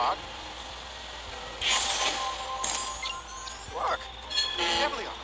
Mark. Look! There we.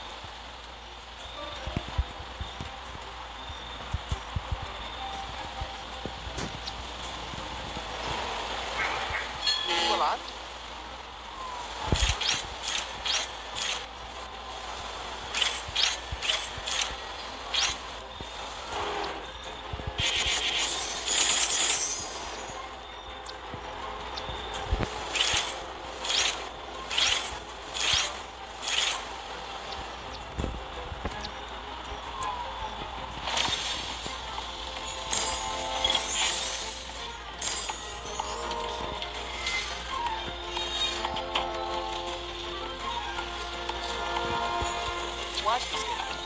watch this video.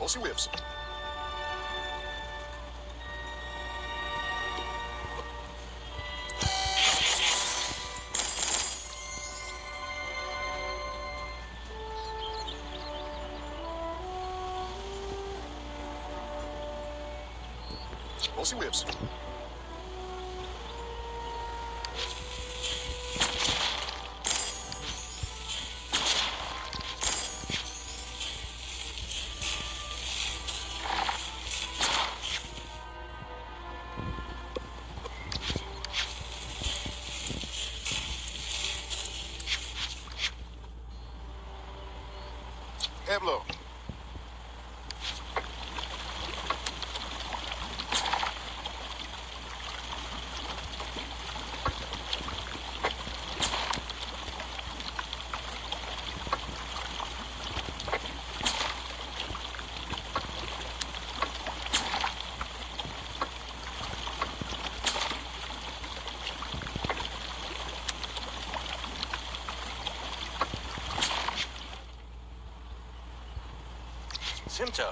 12 whiffs. Doce Whips. Pablo. Tinto.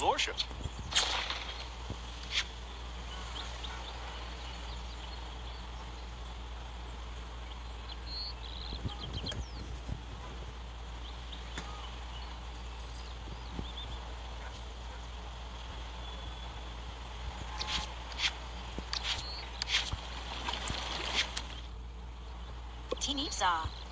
Lordship. Tinibza.